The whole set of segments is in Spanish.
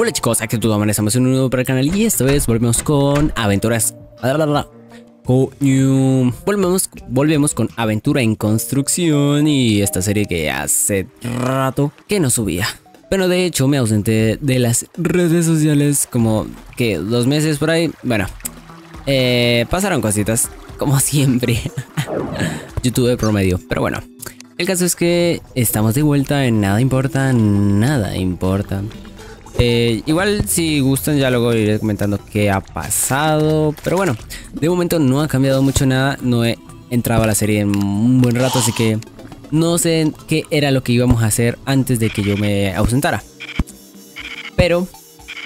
Hola chicos, aquí tú estamos en un nuevo para el canal y esta vez volvemos con aventuras. Volvemos, volvemos con aventura en construcción y esta serie que hace rato que no subía. Pero de hecho me ausenté de las redes sociales como que dos meses por ahí. Bueno, eh, pasaron cositas como siempre. YouTube promedio, pero bueno. El caso es que estamos de vuelta en nada importa, nada importa. Eh, igual si gustan ya luego iré comentando qué ha pasado. Pero bueno, de momento no ha cambiado mucho nada. No he entrado a la serie en un buen rato, así que no sé qué era lo que íbamos a hacer antes de que yo me ausentara. Pero...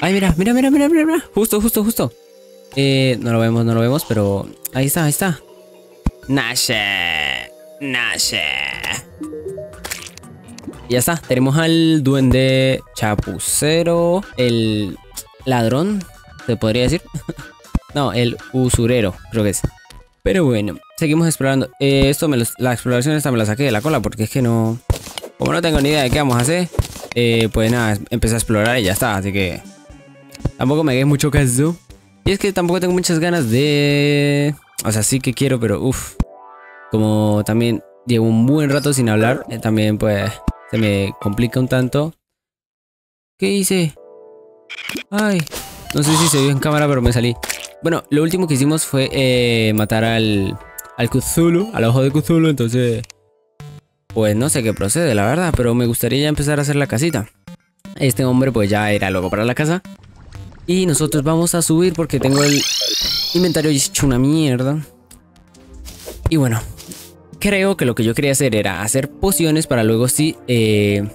Ay, mira, mira, mira, mira, mira, Justo, justo, justo. Eh, no lo vemos, no lo vemos, pero... Ahí está, ahí está. Nashe. Nashe. Ya está, tenemos al duende chapucero, el ladrón, se podría decir. no, el usurero, creo que es. Pero bueno, seguimos explorando. Eh, esto me la exploración esta me la saqué de la cola porque es que no... Como no tengo ni idea de qué vamos a hacer, eh, pues nada, empecé a explorar y ya está. Así que tampoco me quedé mucho caso. Y es que tampoco tengo muchas ganas de... O sea, sí que quiero, pero uff. Como también llevo un buen rato sin hablar, eh, también pues se me complica un tanto. ¿Qué hice? Ay, no sé si se vio en cámara, pero me salí. Bueno, lo último que hicimos fue eh, matar al, al Cthulhu, al ojo de Cthulhu, entonces... Pues no sé qué procede, la verdad, pero me gustaría ya empezar a hacer la casita. Este hombre pues ya era luego para la casa. Y nosotros vamos a subir porque tengo el inventario hecho una mierda. Y bueno, creo que lo que yo quería hacer era hacer pociones para luego sí, eh,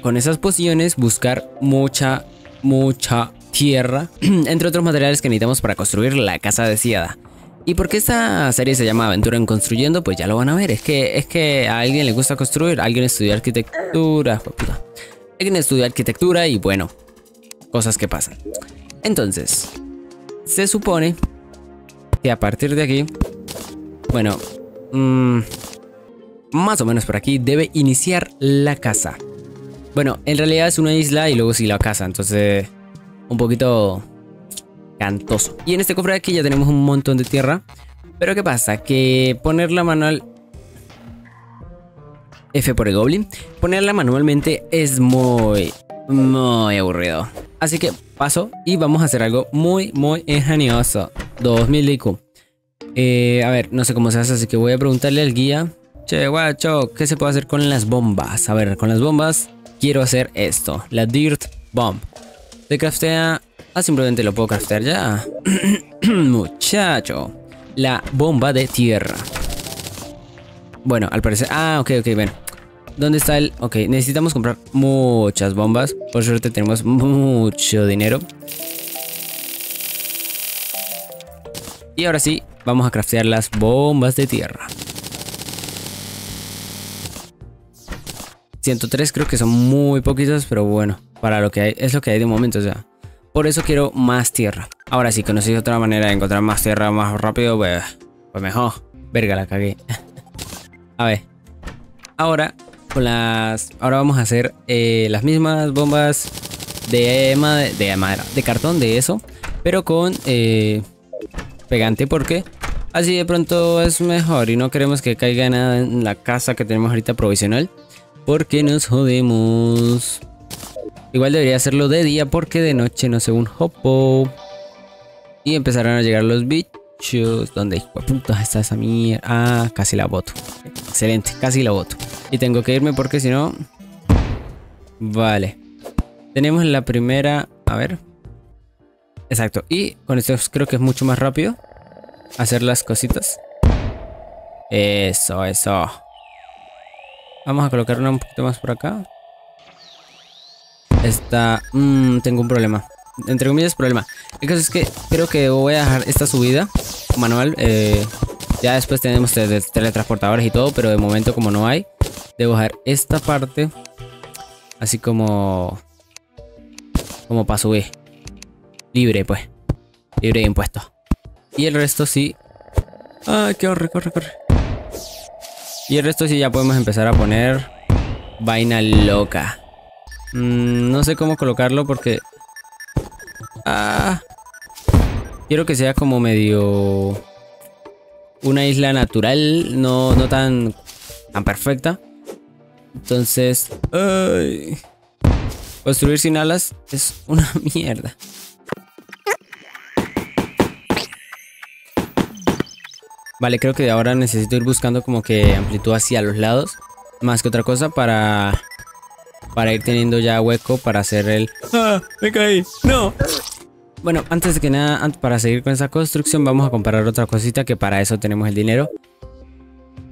con esas pociones buscar mucha, mucha tierra, entre otros materiales que necesitamos para construir la casa deseada. ¿Y por qué esta serie se llama Aventura en Construyendo? Pues ya lo van a ver. Es que, es que a alguien le gusta construir, alguien estudia arquitectura. Alguien estudia arquitectura y bueno, cosas que pasan. Entonces, se supone que a partir de aquí, bueno, mmm, más o menos por aquí, debe iniciar la casa. Bueno, en realidad es una isla y luego sí la casa, entonces un poquito cantoso. Y en este cofre de aquí ya tenemos un montón de tierra. Pero ¿qué pasa? Que ponerla manual... F por el goblin. Ponerla manualmente es muy... Muy aburrido. Así que paso y vamos a hacer algo muy, muy ingenioso. 2000 IQ. Eh, a ver, no sé cómo se hace, así que voy a preguntarle al guía. Che, guacho, ¿qué se puede hacer con las bombas? A ver, con las bombas quiero hacer esto. La Dirt Bomb. ¿Se craftea? Ah, simplemente lo puedo craftear ya. Muchacho. La bomba de tierra. Bueno, al parecer... Ah, ok, ok, ven. ¿Dónde está el...? Ok, necesitamos comprar muchas bombas. Por suerte tenemos mucho dinero. Y ahora sí, vamos a craftear las bombas de tierra. 103 creo que son muy poquitos, pero bueno, para lo que hay, es lo que hay de momento, o sea. Por eso quiero más tierra. Ahora sí, conocí otra manera de encontrar más tierra más rápido, pues, pues mejor. Verga, la cagué. a ver. Ahora, con las... Ahora vamos a hacer eh, las mismas bombas de, de madera, de cartón, de eso. Pero con eh, pegante, porque así de pronto es mejor y no queremos que caiga nada en la casa que tenemos ahorita provisional. Porque nos jodemos. Igual debería hacerlo de día porque de noche no sé un hopo. Y empezarán a llegar los bichos. ¿Dónde puta está esa mierda? Ah, casi la voto. Excelente, casi la voto. Y tengo que irme porque si no... Vale. Tenemos la primera... A ver. Exacto. Y con esto creo que es mucho más rápido. Hacer las cositas. Eso, eso. Vamos a colocar una un poquito más por acá. Esta... Mmm, tengo un problema. Entre comillas, problema. El caso es que creo que voy a dejar esta subida manual. Eh, ya después tenemos teletransportadores y todo, pero de momento como no hay, debo dejar esta parte así como... Como para subir. Libre, pues. Libre de impuestos. Y el resto sí. Ay, corre, corre, corre. Y el resto sí ya podemos empezar a poner vaina loca. Mm, no sé cómo colocarlo porque Ah. Quiero que sea como medio... Una isla natural, no, no tan, tan perfecta. Entonces... Ay. Construir sin alas es una mierda. Vale, creo que ahora necesito ir buscando como que amplitud hacia los lados. Más que otra cosa para... Para ir teniendo ya hueco para hacer el... ¡Ah! ¡Me caí! ¡No! Bueno, antes de que nada, para seguir con esa construcción vamos a comprar otra cosita que para eso tenemos el dinero.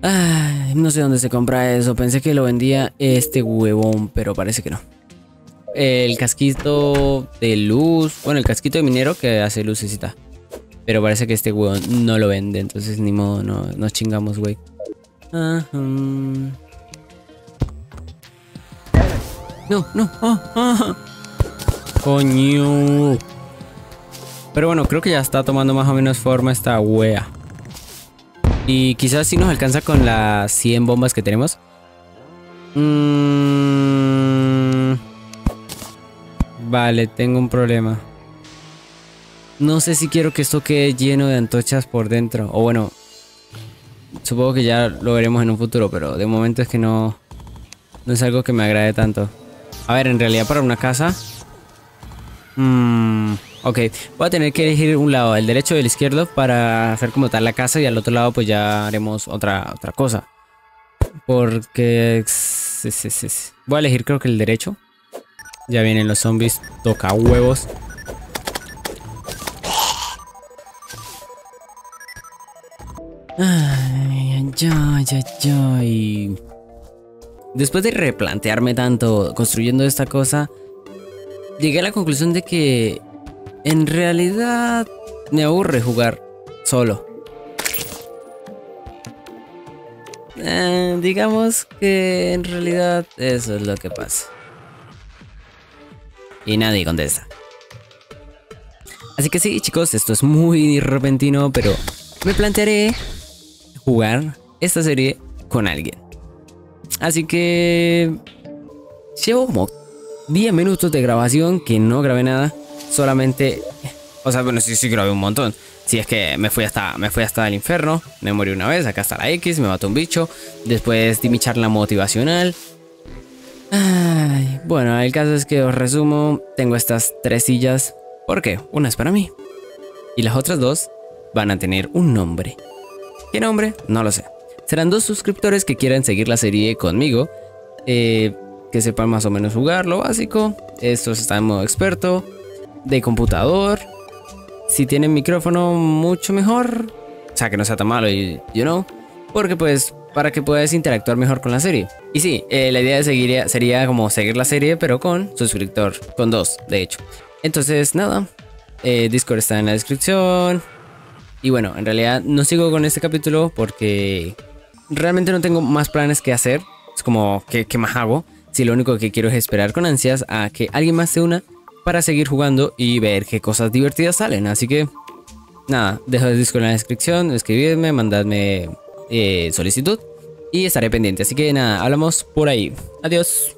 Ay, no sé dónde se compra eso. Pensé que lo vendía este huevón, pero parece que no. El casquito de luz. Bueno, el casquito de minero que hace lucecita. Pero parece que este huevón no lo vende. Entonces ni modo, no nos chingamos, güey. No, no. Ah, ah. Coño. Pero bueno, creo que ya está tomando más o menos forma esta wea. Y quizás si nos alcanza con las 100 bombas que tenemos. Mm. Vale, tengo un problema. No sé si quiero que esto quede lleno de antochas por dentro. O bueno, supongo que ya lo veremos en un futuro, pero de momento es que no, no es algo que me agrade tanto. A ver, en realidad para una casa... Mmm... Ok, voy a tener que elegir un lado, el derecho y el izquierdo, para hacer como tal la casa y al otro lado pues ya haremos otra, otra cosa. Porque... Voy a elegir creo que el derecho. Ya vienen los zombies, toca huevos. Ay, ay, ay, ay. Después de replantearme tanto construyendo esta cosa, llegué a la conclusión de que en realidad me aburre jugar solo. Eh, digamos que en realidad eso es lo que pasa. Y nadie contesta. Así que sí, chicos, esto es muy repentino, pero me plantearé jugar esta serie con alguien. Así que llevo como 10 minutos de grabación que no grabé nada solamente... O sea, bueno, sí, sí grabé un montón. Si es que me fui hasta me fui hasta el infierno, me morí una vez, acá está la X, me mató un bicho, después di mi charla motivacional. Ay, bueno, el caso es que os resumo, tengo estas tres sillas, ¿por qué? Una es para mí. Y las otras dos van a tener un nombre. ¿Qué nombre? No lo sé. Serán dos suscriptores que quieran seguir la serie conmigo, eh, que sepan más o menos jugar lo básico. Estos están en modo experto, de computador. Si tienen micrófono, mucho mejor. O sea, que no sea tan malo, y you know. Porque pues, para que puedas interactuar mejor con la serie. Y sí, eh, la idea de seguir sería como seguir la serie, pero con suscriptor. Con dos, de hecho. Entonces, nada. Eh, Discord está en la descripción. Y bueno, en realidad no sigo con este capítulo porque realmente no tengo más planes que hacer. Es como, ¿qué, qué más hago? Si lo único que quiero es esperar con ansias a que alguien más se una para seguir jugando y ver qué cosas divertidas salen. Así que, nada, dejo el disco en la descripción, escribidme, mandadme eh, solicitud y estaré pendiente. Así que nada, hablamos por ahí. Adiós.